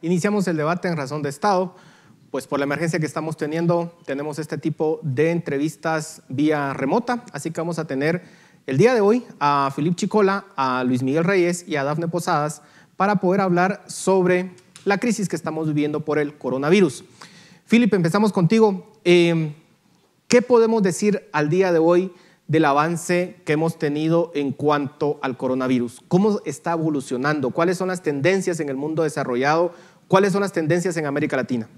Iniciamos el debate en razón de Estado, pues por la emergencia que estamos teniendo, tenemos este tipo de entrevistas vía remota, así que vamos a tener el día de hoy a Filip Chicola, a Luis Miguel Reyes y a Dafne Posadas para poder hablar sobre la crisis que estamos viviendo por el coronavirus. Filip, empezamos contigo. Eh, ¿Qué podemos decir al día de hoy del avance que hemos tenido en cuanto al coronavirus? ¿Cómo está evolucionando? ¿Cuáles son las tendencias en el mundo desarrollado ¿Cuáles son las tendencias en América Latina?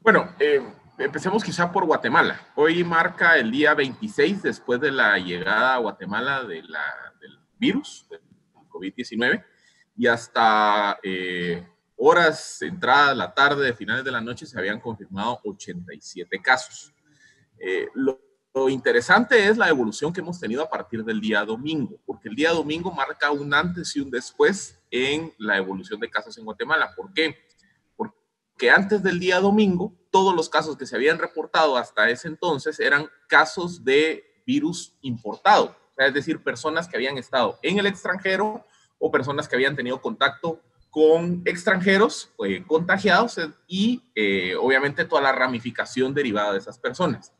Bueno, eh, empecemos quizá por Guatemala. Hoy marca el día 26 después de la llegada a Guatemala de la, del virus, del COVID-19, y hasta eh, horas entrada la tarde, de finales de la noche, se habían confirmado 87 casos. Eh, lo, lo interesante es la evolución que hemos tenido a partir del día domingo, porque el día domingo marca un antes y un después en la evolución de casos en Guatemala. ¿Por qué? Porque antes del día domingo, todos los casos que se habían reportado hasta ese entonces eran casos de virus importado, es decir, personas que habían estado en el extranjero o personas que habían tenido contacto con extranjeros eh, contagiados y eh, obviamente toda la ramificación derivada de esas personas.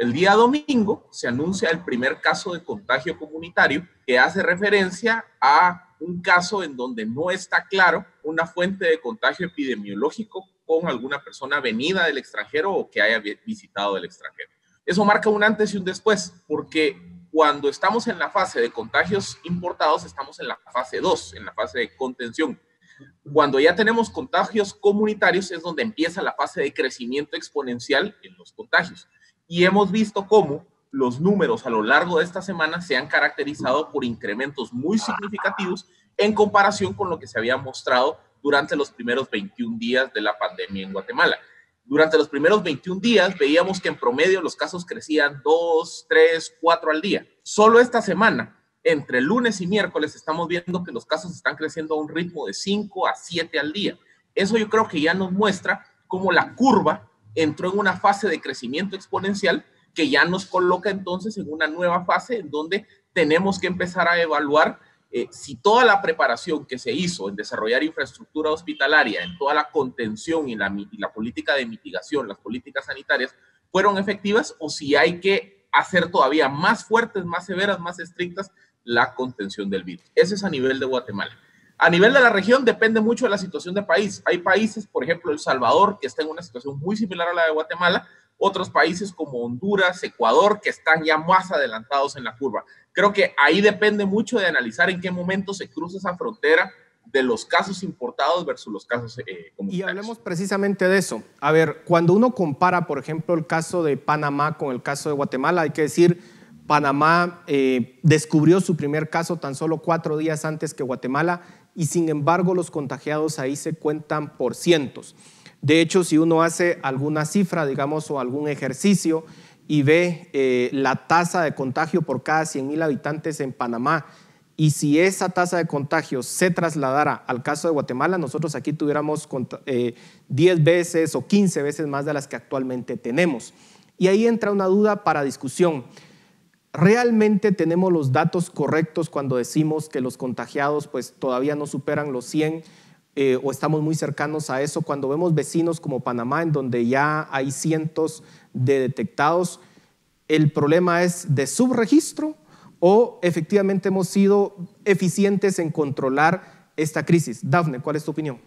El día domingo se anuncia el primer caso de contagio comunitario que hace referencia a un caso en donde no está claro una fuente de contagio epidemiológico con alguna persona venida del extranjero o que haya visitado del extranjero. Eso marca un antes y un después, porque cuando estamos en la fase de contagios importados, estamos en la fase 2, en la fase de contención. Cuando ya tenemos contagios comunitarios es donde empieza la fase de crecimiento exponencial en los contagios. Y hemos visto cómo los números a lo largo de esta semana se han caracterizado por incrementos muy significativos en comparación con lo que se había mostrado durante los primeros 21 días de la pandemia en Guatemala. Durante los primeros 21 días veíamos que en promedio los casos crecían 2, 3, 4 al día. Solo esta semana, entre lunes y miércoles, estamos viendo que los casos están creciendo a un ritmo de 5 a 7 al día. Eso yo creo que ya nos muestra cómo la curva entró en una fase de crecimiento exponencial que ya nos coloca entonces en una nueva fase en donde tenemos que empezar a evaluar eh, si toda la preparación que se hizo en desarrollar infraestructura hospitalaria, en toda la contención y la, y la política de mitigación, las políticas sanitarias, fueron efectivas o si hay que hacer todavía más fuertes, más severas, más estrictas la contención del virus. Ese es a nivel de Guatemala. A nivel de la región depende mucho de la situación del país. Hay países, por ejemplo, El Salvador, que está en una situación muy similar a la de Guatemala, otros países como Honduras, Ecuador, que están ya más adelantados en la curva. Creo que ahí depende mucho de analizar en qué momento se cruza esa frontera de los casos importados versus los casos eh, Y hablemos precisamente de eso. A ver, cuando uno compara, por ejemplo, el caso de Panamá con el caso de Guatemala, hay que decir, Panamá eh, descubrió su primer caso tan solo cuatro días antes que Guatemala y sin embargo los contagiados ahí se cuentan por cientos. De hecho, si uno hace alguna cifra, digamos, o algún ejercicio y ve eh, la tasa de contagio por cada 100 mil habitantes en Panamá, y si esa tasa de contagio se trasladara al caso de Guatemala, nosotros aquí tuviéramos 10 eh, veces o 15 veces más de las que actualmente tenemos. Y ahí entra una duda para discusión. ¿Realmente tenemos los datos correctos cuando decimos que los contagiados pues, todavía no superan los 100? Eh, o estamos muy cercanos a eso. Cuando vemos vecinos como Panamá, en donde ya hay cientos de detectados, ¿el problema es de subregistro o efectivamente hemos sido eficientes en controlar esta crisis? Dafne, ¿cuál es tu opinión?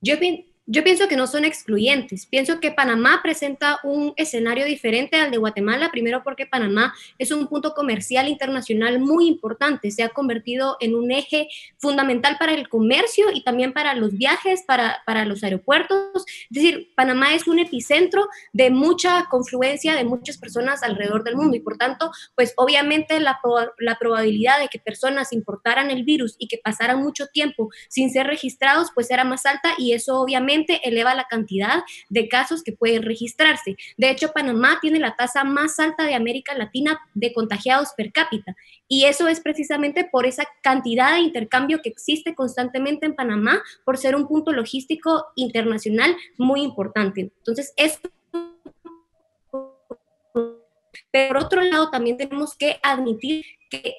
Yo, yo pienso que no son excluyentes. Pienso que Panamá presenta un escenario diferente al de Guatemala, primero porque Panamá es un punto comercial internacional muy importante, se ha convertido en un eje fundamental para el comercio y también para los viajes, para, para los aeropuertos. Es decir, Panamá es un epicentro de mucha confluencia de muchas personas alrededor del mundo y por tanto, pues obviamente la, la probabilidad de que personas importaran el virus y que pasaran mucho tiempo sin ser registrados, pues era más alta y eso obviamente eleva la cantidad de casos que pueden registrarse. De hecho, Panamá tiene la tasa más alta de América Latina de contagiados per cápita. Y eso es precisamente por esa cantidad de intercambio que existe constantemente en Panamá, por ser un punto logístico internacional muy importante. Entonces, esto pero por otro lado, también tenemos que admitir que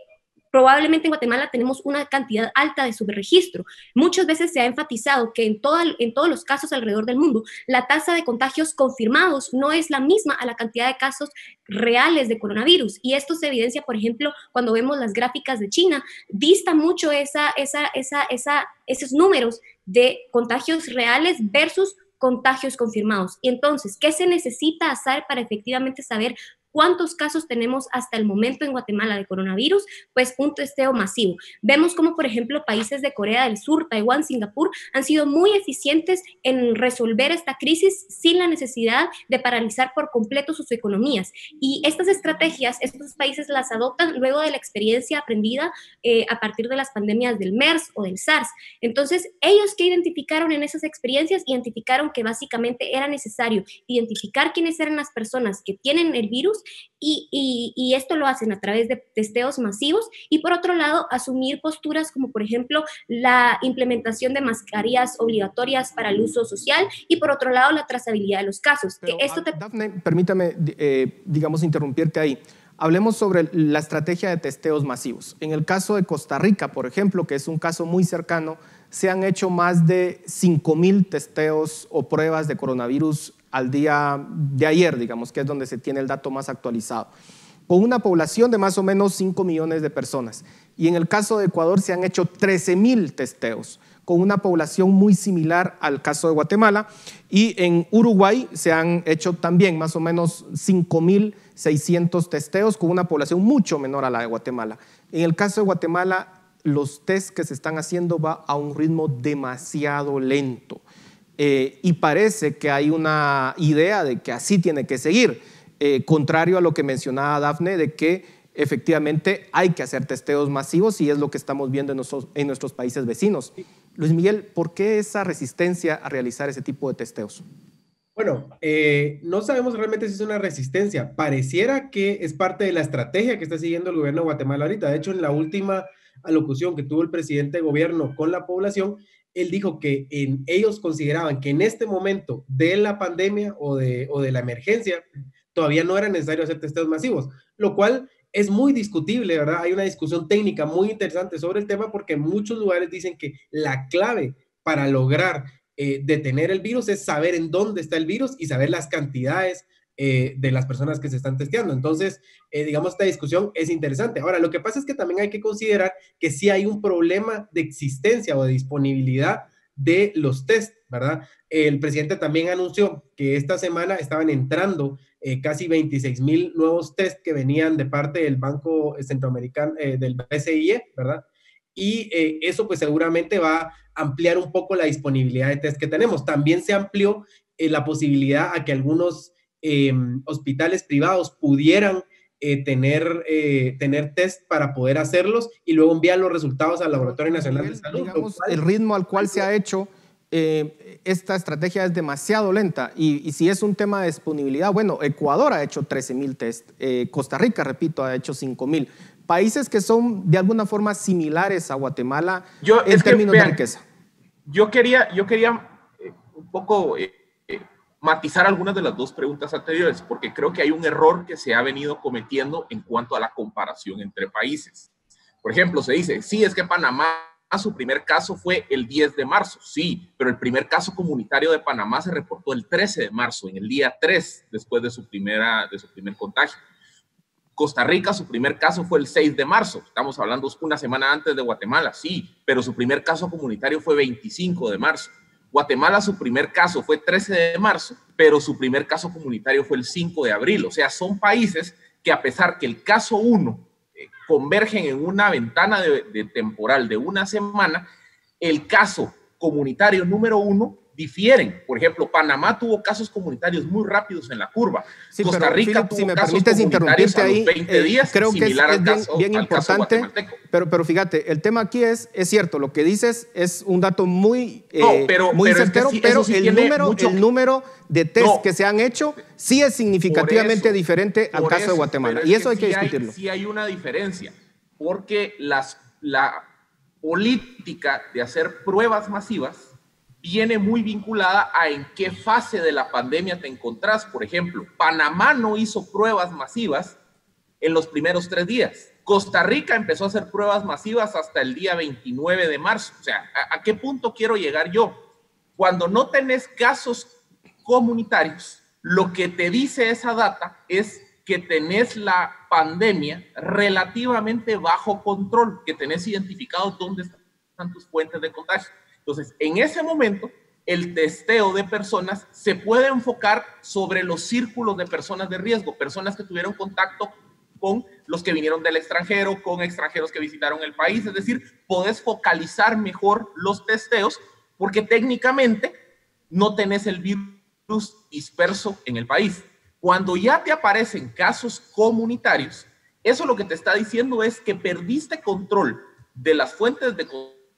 probablemente en Guatemala tenemos una cantidad alta de subregistro. Muchas veces se ha enfatizado que en, todos los casos alrededor del mundo, la tasa de contagios confirmados no es la misma a la cantidad de casos reales de coronavirus. Y esto se evidencia, por ejemplo, cuando vemos las gráficas de China, dista mucho esa, esa, esa, esa, esos números de contagios reales versus contagios confirmados. Y entonces, ¿qué se necesita hacer para efectivamente saber ¿Cuántos casos tenemos hasta el momento en Guatemala de coronavirus? Pues un testeo masivo. Vemos como, por ejemplo, países de Corea del Sur, Taiwán, Singapur han sido muy eficientes en resolver esta crisis sin la necesidad de paralizar por completo sus economías. Y estas estrategias, estos países las adoptan luego de la experiencia aprendida eh, a partir de las pandemias del MERS o del SARS. Entonces, ellos que identificaron en esas experiencias, identificaron que básicamente era necesario identificar quiénes eran las personas que tienen el virus y, esto lo hacen a través de testeos masivos y por otro lado asumir posturas como por ejemplo la implementación de mascarillas obligatorias para el uso social y por otro lado la trazabilidad de los casos. esto ah, Dafne, permítame, eh, digamos, interrumpirte ahí. Hablemos sobre la estrategia de testeos masivos. En el caso de Costa Rica, por ejemplo, que es un caso muy cercano, se han hecho más de 5.000 testeos o pruebas de coronavirus al día de ayer, digamos, que es donde se tiene el dato más actualizado, con una población de más o menos 5 millones de personas. Y en el caso de Ecuador se han hecho 13 mil testeos, con una población muy similar al caso de Guatemala. Y en Uruguay se han hecho también más o menos 5.600 testeos, con una población mucho menor a la de Guatemala. En el caso de Guatemala, los test que se están haciendo va a un ritmo demasiado lento. Eh, y parece que hay una idea de que así tiene que seguir, eh, contrario a lo que mencionaba Dafne, de que efectivamente hay que hacer testeos masivos y es lo que estamos viendo en nuestros, países vecinos. Luis Miguel, ¿por qué esa resistencia a realizar ese tipo de testeos? Bueno, eh, no sabemos realmente si es una resistencia. Pareciera que es parte de la estrategia que está siguiendo el gobierno de Guatemala ahorita. De hecho, en la última alocución que tuvo el presidente de gobierno con la población, él dijo que en, ellos consideraban que en este momento de la pandemia o de, o de la emergencia todavía no era necesario hacer testeos masivos, lo cual es muy discutible, ¿verdad? Hay una discusión técnica muy interesante sobre el tema porque muchos lugares dicen que la clave para lograr eh, detener el virus es saber en dónde está el virus y saber las cantidades eh, de las personas que se están testeando. Entonces, eh, digamos, esta discusión es interesante. Ahora, lo que pasa es que también hay que considerar que sí hay un problema de existencia o de disponibilidad de los test, ¿verdad? El presidente también anunció que esta semana estaban entrando eh, casi 26 mil nuevos test que venían de parte del Banco Centroamericano, del BCIE, ¿verdad? Y eso pues seguramente va a ampliar un poco la disponibilidad de test que tenemos. También se amplió la posibilidad a que algunos Em, hospitales privados pudieran eh, tener, eh, tener test para poder hacerlos y luego enviar los resultados al Laboratorio Nacional de Salud. Digamos, el ritmo al cual se ha hecho eh, esta estrategia es demasiado lenta y, si es un tema de disponibilidad, bueno, Ecuador ha hecho 13 mil test, Costa Rica, repito, ha hecho 5 mil. Países que son de alguna forma similares a Guatemala en términos de riqueza. Yo quería, yo quería un poco matizar algunas de las dos preguntas anteriores, porque creo que hay un error que se ha venido cometiendo en cuanto a la comparación entre países. Por ejemplo, se dice, sí, es que Panamá, su primer caso fue el 10 de marzo, sí, pero el primer caso comunitario de Panamá se reportó el 13 de marzo, en el día 3, después de su, primera, de su primer contagio. Costa Rica, su primer caso fue el 6 de marzo, estamos hablando una semana antes de Guatemala, sí, pero su primer caso comunitario fue 25 de marzo. Guatemala su primer caso fue 13 de marzo, pero su primer caso comunitario fue el 5 de abril. O sea, son países que a pesar que el caso 1 eh, convergen en una ventana de, temporal de una semana, el caso comunitario número 1 difieren. Por ejemplo, Panamá tuvo casos comunitarios muy rápidos en la curva. Costa Rica tuvo si me casos permites interrumpirte ahí, 20 eh, días, creo que es, bien, importante. Pero, pero fíjate, el tema aquí es, es cierto, lo que dices es un dato muy, eh, pero, muy certero, pero el, número, el número de test que se han hecho sí es significativamente diferente al caso de Guatemala. Y eso hay que discutirlo. sí hay una diferencia, porque las, la política de hacer pruebas masivas viene muy vinculada a en qué fase de la pandemia te encontrás. Por ejemplo, Panamá no hizo pruebas masivas en los primeros tres días. Costa Rica empezó a hacer pruebas masivas hasta el día 29 de marzo. O sea, ¿a, qué punto quiero llegar yo? Cuando no tenés casos comunitarios, lo que te dice esa data es que tenés la pandemia relativamente bajo control, que tenés identificado dónde están tus fuentes de contagio. Entonces, en ese momento, el testeo de personas se puede enfocar sobre los círculos de personas de riesgo, personas que tuvieron contacto con los que vinieron del extranjero, con extranjeros que visitaron el país. Es decir, podés focalizar mejor los testeos porque técnicamente no tenés el virus disperso en el país. Cuando ya te aparecen casos comunitarios, eso lo que te está diciendo es que perdiste control de las fuentes de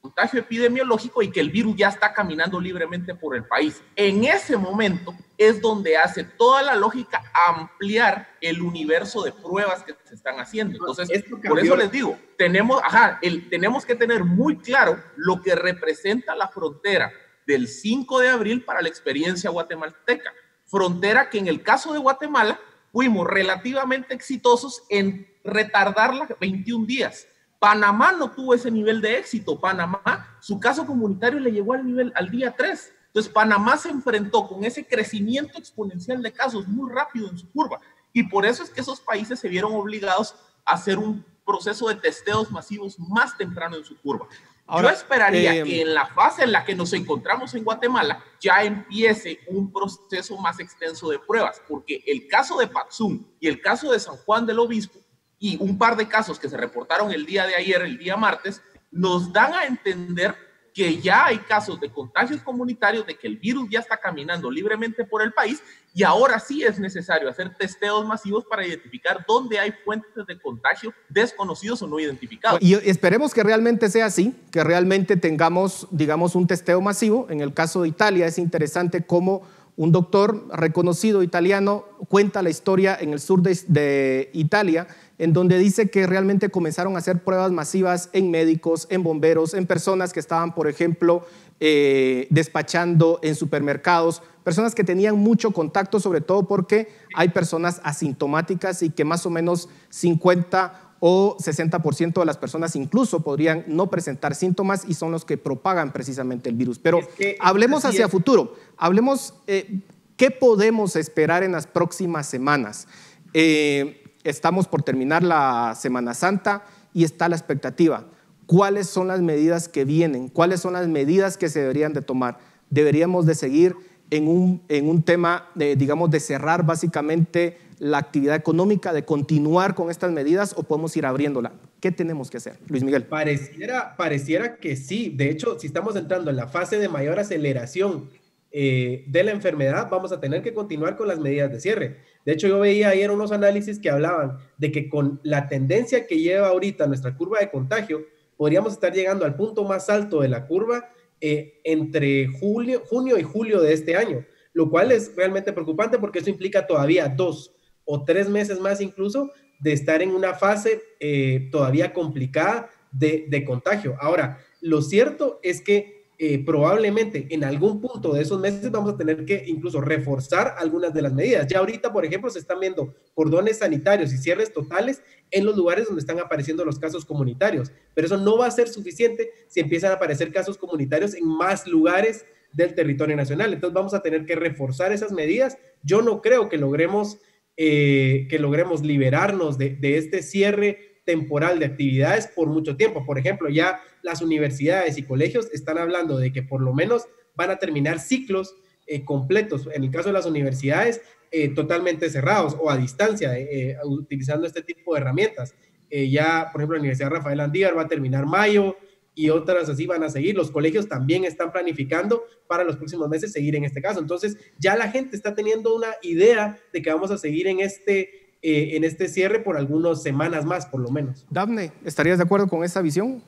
contagio epidemiológico y que el virus ya está caminando libremente por el país. En ese momento es donde hace toda la lógica ampliar el universo de pruebas que se están haciendo. Entonces, por eso les digo, tenemos, ajá, el, tenemos que tener muy claro lo que representa la frontera del 5 de abril para la experiencia guatemalteca. Frontera que en el caso de Guatemala fuimos relativamente exitosos en retardarla 21 días Panamá no tuvo ese nivel de éxito. Panamá, su caso comunitario le llegó al nivel al día 3. Entonces, Panamá se enfrentó con ese crecimiento exponencial de casos muy rápido en su curva. Y por eso es que esos países se vieron obligados a hacer un proceso de testeos masivos más temprano en su curva. Yo esperaría eh, que en la fase en la que nos encontramos en Guatemala ya empiece un proceso más extenso de pruebas, porque el caso de Patzum y el caso de San Juan del Obispo y un par de casos que se reportaron el día de ayer, el día martes, nos dan a entender que ya hay casos de contagios comunitarios, de que el virus ya está caminando libremente por el país y ahora sí es necesario hacer testeos masivos para identificar dónde hay fuentes de contagio desconocidos o no identificados. Y esperemos que realmente sea así, que realmente tengamos, digamos, un testeo masivo. En el caso de Italia es interesante cómo un doctor reconocido italiano cuenta la historia en el sur de, de Italia en donde dice que realmente comenzaron a hacer pruebas masivas en médicos, en bomberos, en personas que estaban, por ejemplo, eh, despachando en supermercados, personas que tenían mucho contacto, sobre todo porque hay personas asintomáticas y que más o menos 50 o 60% de las personas incluso podrían no presentar síntomas y son los que propagan precisamente el virus. Pero hablemos hacia futuro, hablemos eh, qué podemos esperar en las próximas semanas. Eh, estamos por terminar la Semana Santa y está la expectativa. ¿Cuáles son las medidas que vienen? ¿Cuáles son las medidas que se deberían de tomar? ¿Deberíamos de seguir en un, en un tema, de, digamos, de cerrar básicamente la actividad económica, de continuar con estas medidas o podemos ir abriéndola? ¿Qué tenemos que hacer, Luis Miguel? Pareciera, pareciera que sí. De hecho, si estamos entrando en la fase de mayor aceleración eh, de la enfermedad, vamos a tener que continuar con las medidas de cierre. De hecho, yo veía ayer unos análisis que hablaban de que con la tendencia que lleva ahorita nuestra curva de contagio, podríamos estar llegando al punto más alto de la curva eh, entre junio y julio de este año, lo cual es realmente preocupante porque eso implica todavía dos o tres meses más incluso de estar en una fase eh, todavía complicada de, de contagio. Ahora, lo cierto es que eh, probablemente en algún punto de esos meses vamos a tener que incluso reforzar algunas de las medidas. Ya ahorita, por ejemplo, se están viendo cordones sanitarios y cierres totales en los lugares donde están apareciendo los casos comunitarios, pero eso no va a ser suficiente si empiezan a aparecer casos comunitarios en más lugares del territorio nacional. Entonces vamos a tener que reforzar esas medidas. Yo no creo que logremos, eh, que logremos liberarnos de, de este cierre temporal de actividades por mucho tiempo. Por ejemplo, ya las universidades y colegios están hablando de que por lo menos van a terminar ciclos eh, completos, en el caso de las universidades, eh, totalmente cerrados o a distancia, eh, utilizando este tipo de herramientas. ya, por ejemplo, la Universidad Rafael Andívar va a terminar mayo y otras así van a seguir. Los colegios también están planificando para los próximos meses seguir en este caso. Entonces, ya la gente está teniendo una idea de que vamos a seguir en este en este cierre por algunas semanas más, por lo menos. Dafne, ¿estarías de acuerdo con esa visión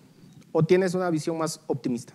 o tienes una visión más optimista?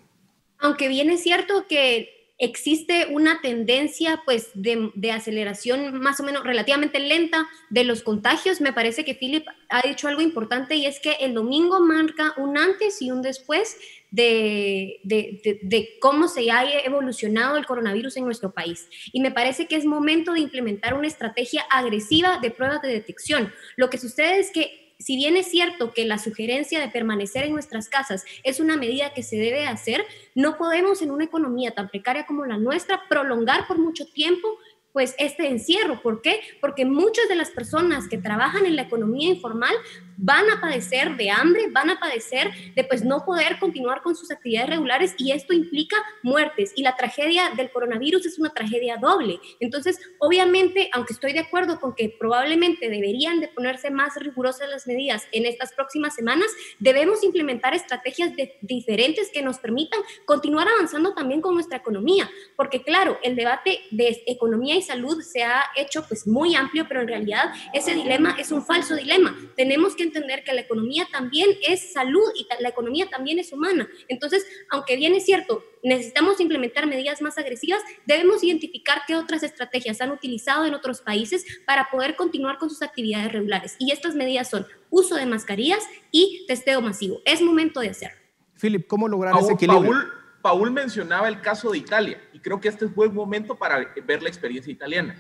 Aunque bien es cierto que existe una tendencia pues de, aceleración más o menos relativamente lenta de los contagios. Me parece que Philip ha dicho algo importante y es que el domingo marca un antes y un después de, de, cómo se ha evolucionado el coronavirus en nuestro país. Y me parece que es momento de implementar una estrategia agresiva de pruebas de detección. Lo que sucede es que si bien es cierto que la sugerencia de permanecer en nuestras casas es una medida que se debe hacer, no podemos en una economía tan precaria como la nuestra prolongar por mucho tiempo pues este encierro. ¿Por qué? Porque muchas de las personas que trabajan en la economía informal van a padecer de hambre, van a padecer de pues no poder continuar con sus actividades regulares y esto implica muertes y la tragedia del coronavirus es una tragedia doble. Entonces, obviamente, aunque estoy de acuerdo con que probablemente deberían de ponerse más rigurosas las medidas en estas próximas semanas, debemos implementar estrategias diferentes que nos permitan continuar avanzando también con nuestra economía, porque claro, el debate de economía y salud se ha hecho pues muy amplio, pero en realidad ese dilema es un falso dilema. Tenemos que entender que la economía también es salud y la economía también es humana. Entonces, aunque bien es cierto, necesitamos implementar medidas más agresivas, debemos identificar qué otras estrategias han utilizado en otros países para poder continuar con sus actividades regulares. Y estas medidas son uso de mascarillas y testeo masivo. Es momento de hacerlo. Philip, ¿cómo lograr ese equilibrio? Paul, Paul mencionaba el caso de Italia y creo que este es buen momento para ver la experiencia italiana.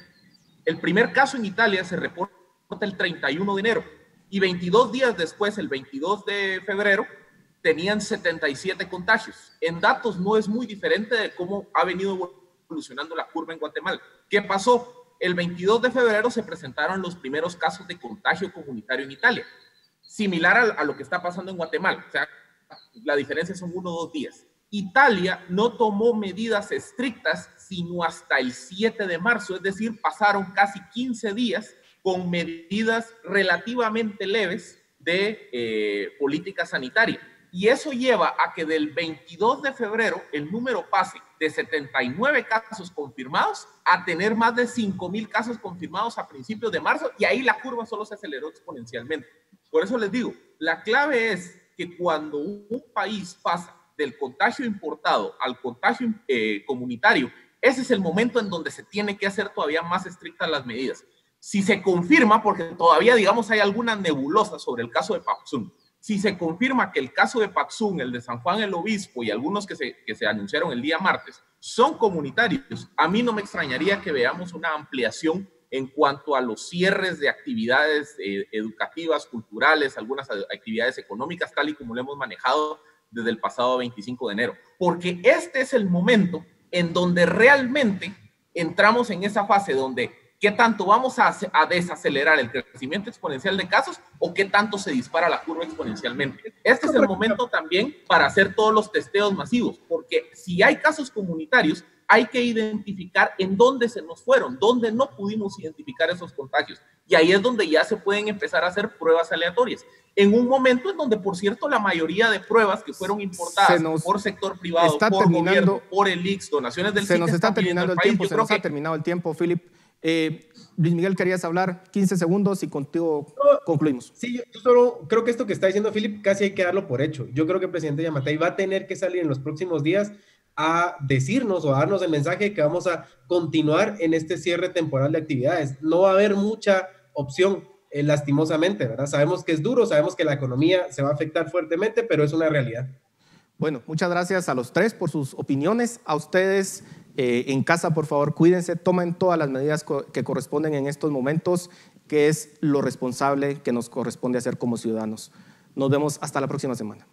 El primer caso en Italia se reporta el 31 de enero y 22 días después, el 22 de febrero, tenían 77 contagios. En datos no es muy diferente de cómo ha venido evolucionando la curva en Guatemala. ¿Qué pasó? El 22 de febrero se presentaron los primeros casos de contagio comunitario en Italia, similar a, lo que está pasando en Guatemala. O sea, la diferencia son uno o dos días. Italia no tomó medidas estrictas sino hasta el 7 de marzo, es decir, pasaron casi 15 días con medidas relativamente leves de eh, política sanitaria. Y eso lleva a que del 22 de febrero el número pase de 79 casos confirmados a tener más de 5 mil casos confirmados a principios de marzo y ahí la curva solo se aceleró exponencialmente. Por eso les digo, la clave es que cuando un país pasa del contagio importado al contagio eh, comunitario, ese es el momento en donde se tiene que hacer todavía más estrictas las medidas si se confirma, porque todavía, digamos, hay alguna nebulosa sobre el caso de Paxún, si se confirma que el caso de Paxún, el de San Juan el Obispo y algunos que se, que se anunciaron el día martes son comunitarios, a mí no me extrañaría que veamos una ampliación en cuanto a los cierres de actividades eh, educativas, culturales, algunas actividades económicas, tal y como lo hemos manejado desde el pasado 25 de enero. Porque este es el momento en donde realmente entramos en esa fase donde ¿Qué tanto vamos a, desacelerar el crecimiento exponencial de casos o qué tanto se dispara la curva exponencialmente? Este es el momento también para hacer todos los testeos masivos, porque si hay casos comunitarios, hay que identificar en dónde se nos fueron, dónde no pudimos identificar esos contagios. Y ahí es donde ya se pueden empezar a hacer pruebas aleatorias. En un momento en donde, por cierto, la mayoría de pruebas que fueron importadas por sector privado, por gobierno, por el IX, donaciones del Se nos está terminando el, tiempo, se nos ha terminado el tiempo, Philip. Eh, Luis Miguel, querías hablar 15 segundos y contigo concluimos. Sí, yo solo creo que esto que está diciendo Philip casi hay que darlo por hecho. Yo creo que el presidente Yamatei va a tener que salir en los próximos días a decirnos o a darnos el mensaje de que vamos a continuar en este cierre temporal de actividades. No va a haber mucha opción, eh, lastimosamente, ¿verdad? Sabemos que es duro, sabemos que la economía se va a afectar fuertemente, pero es una realidad. Bueno, muchas gracias a los tres por sus opiniones. A ustedes eh, en casa, por favor, cuídense, tomen todas las medidas que corresponden en estos momentos, que es lo responsable que nos corresponde hacer como ciudadanos. Nos vemos hasta la próxima semana.